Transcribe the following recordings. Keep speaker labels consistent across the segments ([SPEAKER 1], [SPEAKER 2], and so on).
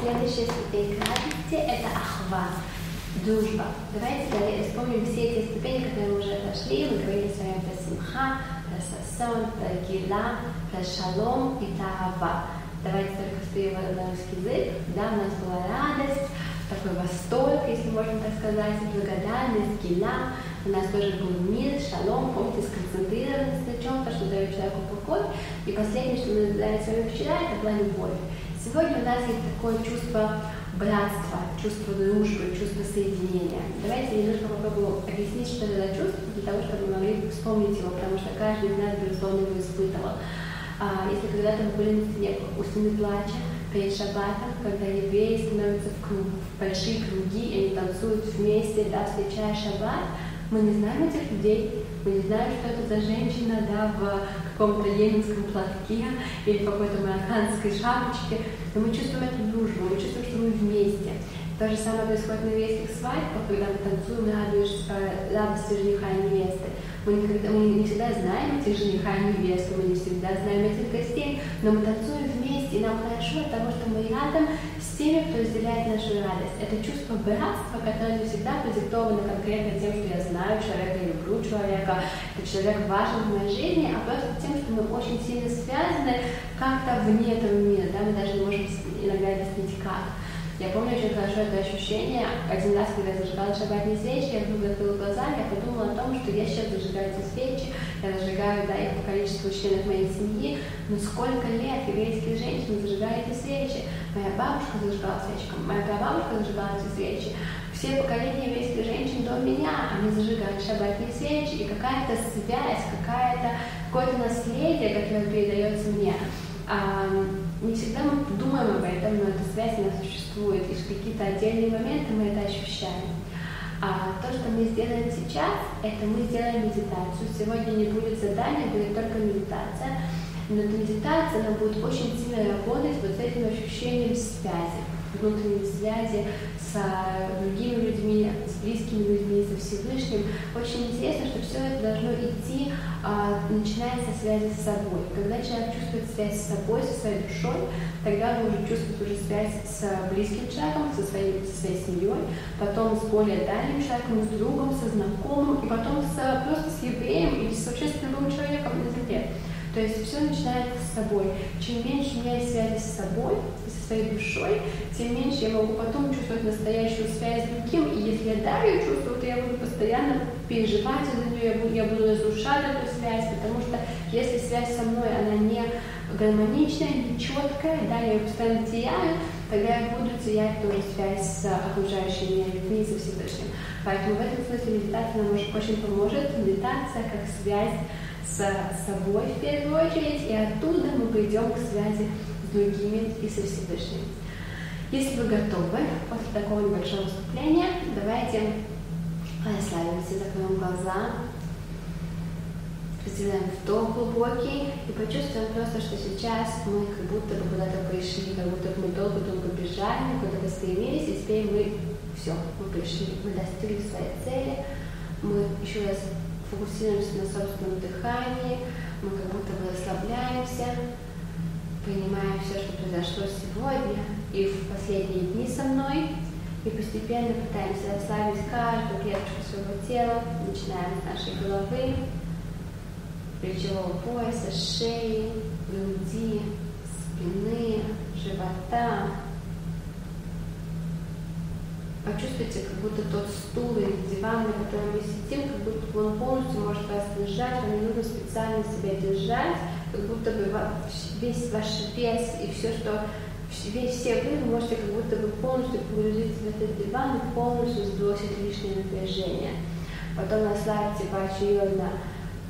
[SPEAKER 1] Следующая ступенька радости – это ахват, дружба. Давайте вспомним все эти ступени, которые мы уже отошли. Мы говорили с вами про симха, про сасон, про гила, про шалом и тава. Давайте только встаем на русский язык. Да, у нас была радость, такой восторг, если можно так сказать, благодарность, гила. У нас тоже был мир, шалом, помните, сконцентрированность на чем-то, что дает человеку покой. И последнее, что мы с вами вчера, это была любовь. Сегодня у нас есть такое чувство братства, чувство дружбы, чувство соединения. Давайте немножко попробуем объяснить, что это за чувство, для того, чтобы мы могли вспомнить его, потому что каждый из нас, безусловно, его испытывал. А, если когда-то мы были на стене у стены плача, перед шаббатом, когда евреи становятся в, круг, в большие круги, и они танцуют вместе, да, встречая шаббат, мы не знаем этих людей, мы не знаем, что это за женщина, да, в каком-то йеменском платке или какой-то марокканской шапочке, но мы чувствуем эту дружбу, мы чувствуем, что мы вместе. То же самое происходит на еврейских свадьбах, когда мы танцуем радуешь, радости жениха и невесты. Мы, никогда, мы не всегда знаем этих жениха и невесту, мы не всегда знаем этих гостей, но мы танцуем вместе, и нам хорошо от того, что мы рядом теми, кто разделяет нашу радость. Это чувство братства, которое не всегда продиктовано конкретно тем, что я знаю человека, я люблю человека, этот человек важен в моей жизни, а просто тем, что мы очень сильно связаны как-то вне этого мира, да, мы даже не можем иногда объяснить как. Я помню очень хорошо это ощущение. Один раз, когда я зажигала шабатные свечи, я вдруг открыла глаза, я подумала о том, что я сейчас зажигаю эти свечи, я зажигаю да, их по количеству членов моей семьи, но сколько лет еврейские женщины зажигают эти свечи. Моя бабушка зажигала свечку, моя прабабушка зажигала эти свечи. Все поколения еврейских женщин до меня, они зажигают шабатные свечи, и какая-то связь, какая-то, какое-то наследие, которое передается мне. А, не всегда мы думаем об этом, но эта связь у нас существует, и в какие-то отдельные моменты мы это ощущаем. А то, что мы сделаем сейчас, это мы сделаем медитацию. Сегодня не будет задания, будет только медитация. Но медитация, она будет очень сильно работать вот с этим ощущением связи, внутренней связи с другими людьми, с близкими людьми, со Всевышним. Очень интересно, что все это должно идти, а, начиная со связи с собой. Когда человек чувствует связь с собой, со своей душой, тогда он уже чувствует уже связь с близким человеком, со своей, со своей семьей, потом с более дальним человеком, с другом, со знакомым, и потом с, просто с евреем или с любым человеком на земле. То есть все начинается с собой. Чем меньше у меня есть связи с собой, со своей душой, тем меньше я могу потом чувствовать настоящую связь с другим. И если я да, ее чувствую, то я буду постоянно переживать за нее, я буду, разрушать эту связь, потому что если связь со мной, она не гармоничная, не четкая, да, я ее постоянно теряю, тогда я буду терять тоже связь с окружающими меня людьми, со Всевышним. Поэтому в этом смысле медитация нам очень поможет. Медитация как связь с собой в первую очередь, и оттуда мы придем к связи с другими и со Всевышним. Если вы готовы, после такого небольшого выступления, давайте расслабимся, закроем глаза, сделаем вдох глубокий и почувствуем просто, что сейчас мы как будто бы куда-то пришли, как будто бы мы долго-долго бежали, куда-то стремились, и теперь мы все, мы пришли, мы достигли своей цели, мы еще раз фокусируемся на собственном дыхании, мы как будто бы расслабляемся, принимаем все, что произошло сегодня и в последние дни со мной, и постепенно пытаемся расслабить каждую клеточку своего тела, начиная с нашей головы, плечевого пояса, шеи, груди, спины, живота, Почувствуйте, как будто тот стул или диван, на котором вы сидим, как будто он полностью может вас держать, вам не нужно специально себя держать, как будто бы весь ваш вес и все, что весь все вы, можете как будто бы полностью погрузиться в этот диван и полностью сбросить лишнее напряжение. Потом расслабьте поочередно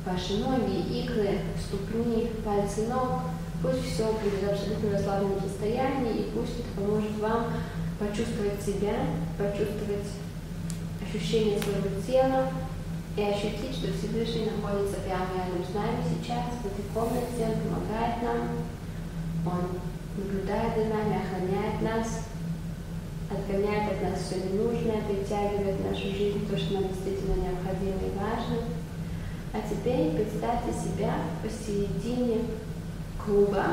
[SPEAKER 1] ваши ноги, икры, ступни, пальцы ног. Пусть все будет в абсолютно расслабленном состоянии, и пусть это поможет вам почувствовать себя, почувствовать ощущение своего тела и ощутить, что Всевышний находится прямо рядом с нами сейчас, в этой комнате, он помогает нам, он наблюдает за нами, охраняет нас, отгоняет от нас все ненужное, притягивает в нашу жизнь то, что нам действительно необходимо и важно. А теперь представьте себя посередине круга,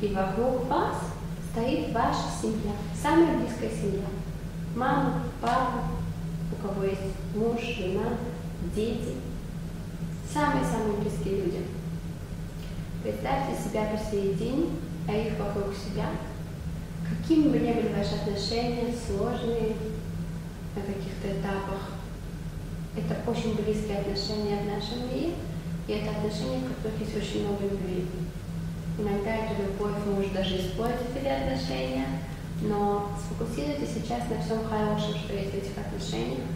[SPEAKER 1] и вокруг вас стоит ваша семья, самая близкая семья. Мама, папа, у кого есть муж, жена, дети. Самые-самые близкие люди. Представьте себя посередине, а их вокруг себя. Какими бы ни были ваши отношения, сложные на каких-то этапах, это очень близкие отношения в нашем мире, и это отношения, в которых есть очень много любви. Иногда эту любовь может даже испортить эти отношения, но сфокусируйтесь сейчас на всем хорошем, что есть в этих отношениях,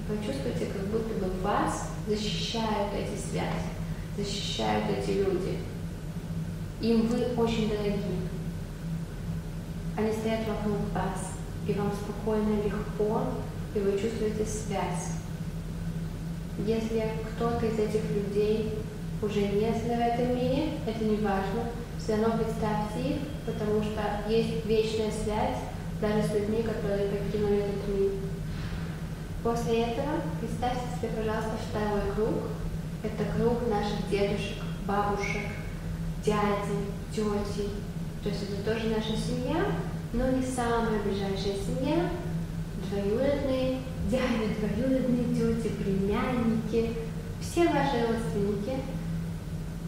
[SPEAKER 1] и почувствуйте, как будто бы вас защищают эти связи, защищают эти люди. Им вы очень дороги. Они стоят вокруг вас, и вам спокойно, легко, и вы чувствуете связь. Если кто-то из этих людей уже нет в этом мире, это не важно, все равно представьте их, есть вечная связь даже с людьми, которые покинули этот мир. После этого представьте себе, пожалуйста, второй круг. Это круг наших дедушек, бабушек, дяди, тети. То есть это тоже наша семья, но не самая ближайшая семья, двоюродные дяди, двоюродные тети, племянники, все ваши родственники,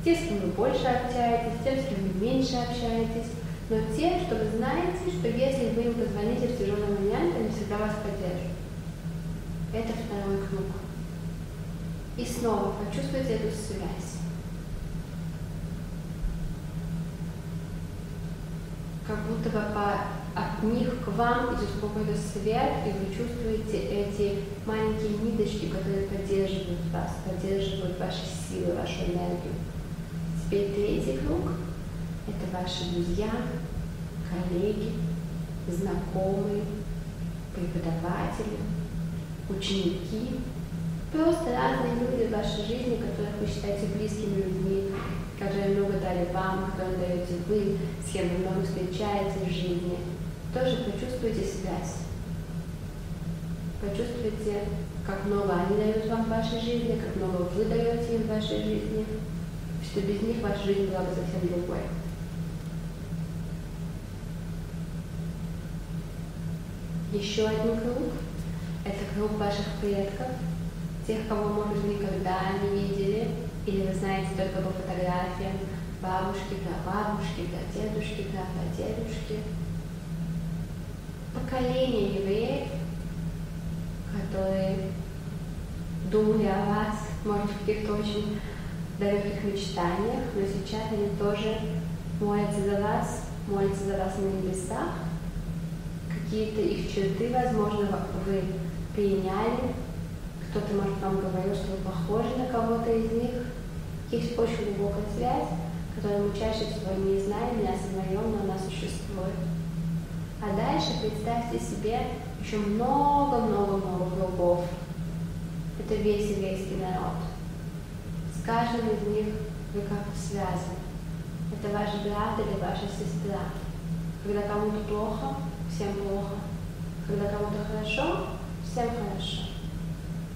[SPEAKER 1] те, с кем вы больше общаетесь, те, с кем вы меньше общаетесь, но те, что вы знаете, что если вы им позвоните в тяжелый момент, они всегда вас поддержат. Это второй круг. И снова почувствуйте эту связь. Как будто бы по от них к вам идет какой-то свет, и вы чувствуете эти маленькие ниточки, которые поддерживают вас, поддерживают ваши силы, вашу энергию. Теперь третий круг – это ваши друзья, коллеги, знакомые, преподаватели, ученики, просто разные люди в вашей жизни, которых вы считаете близкими людьми, которые много дали вам, которые даете вы, с кем вы много встречаетесь в жизни – тоже почувствуйте связь. Почувствуйте, как много они дают вам в вашей жизни, как много вы даете им в вашей жизни, что без них ваша жизнь была бы совсем другой. Еще один круг – это круг ваших предков, тех, кого, может, никогда не видели, или вы знаете только по фотографиям бабушки, прабабушки, прадедушки, прапрадедушки поколение евреев, которые думали о вас, может, в каких-то очень далеких мечтаниях, но сейчас они тоже молятся за вас, молятся за вас на небесах. Какие-то их черты, возможно, вы переняли. Кто-то, может, вам говорил, что вы похожи на кого-то из них. Есть очень глубокая связь, которую мы чаще всего не знаем, не осознаем, но она существует. А дальше представьте себе еще много-много-много кругов. Это весь еврейский народ. С каждым из них вы как связаны. Это ваш брат или ваша сестра. Когда кому-то плохо, всем плохо. Когда кому-то хорошо, всем хорошо.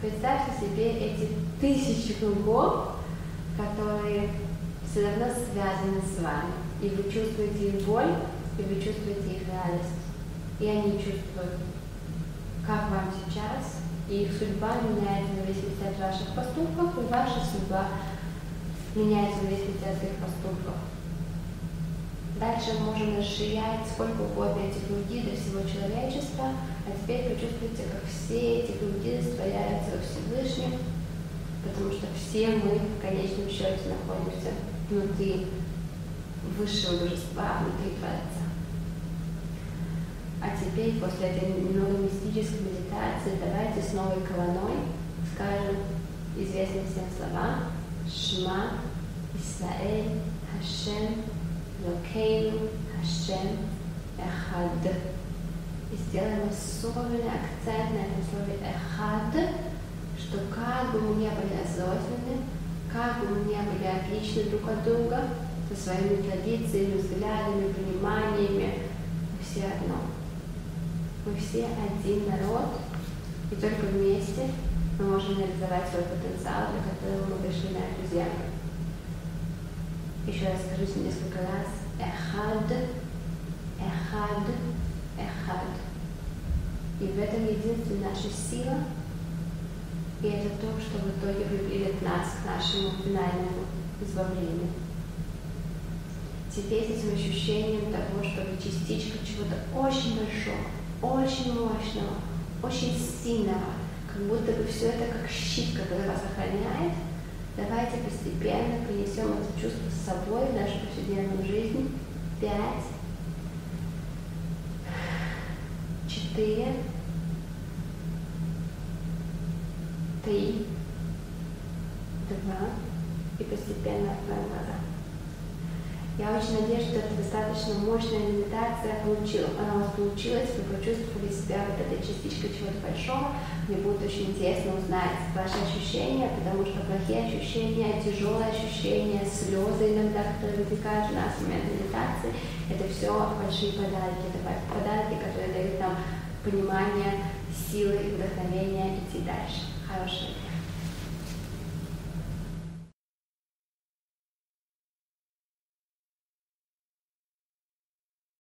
[SPEAKER 1] Представьте себе эти тысячи кругов, которые все равно связаны с вами. И вы чувствуете их боль, и вы чувствуете их радость. И они чувствуют, как вам сейчас, и их судьба меняется в от ваших поступков, и ваша судьба меняется в от их поступков. Дальше можем расширять сколько угодно эти круги до всего человечества, а теперь почувствуйте, как все эти круги растворяются во Всевышнем, потому что все мы в конечном счете находимся внутри высшего божества, внутри Творца. А теперь, после этой немного мистической медитации, давайте с новой колонной скажем известные всем слова Шма, Исраэль, Хашем, Локейну, Хашем, Эхад. И сделаем особенный акцент на этом слове Эхад, что как бы мы не были разрознены, как бы мы не были отличны друг от друга, со своими традициями, взглядами, пониманиями, мы все одно. Мы все один народ, и только вместе мы можем реализовать свой потенциал, для которого мы пришли на эту землю. Еще раз скажите несколько раз. Эхад, Эхад, эхад. И в этом единственная наша сила, и это то, что в итоге приведет нас к нашему финальному избавлению. Теперь с этим ощущением того, что вы частичка чего-то очень большого, очень мощного, очень сильного, как будто бы все это как щит, который вас охраняет, давайте постепенно принесем это чувство с собой в нашу повседневную жизнь. Пять, четыре, три, два, и постепенно откроем глаза. Я очень надеюсь, что это достаточно мощная медитация получила. Она у вас получилась, вы почувствовали себя вот этой частичкой чего-то большого. Мне будет очень интересно узнать ваши ощущения, потому что плохие ощущения, тяжелые ощущения, слезы иногда, которые возникают у нас в момент медитации, это все большие подарки. Это подарки, которые дают нам понимание, силы и вдохновения идти дальше. Хорошего.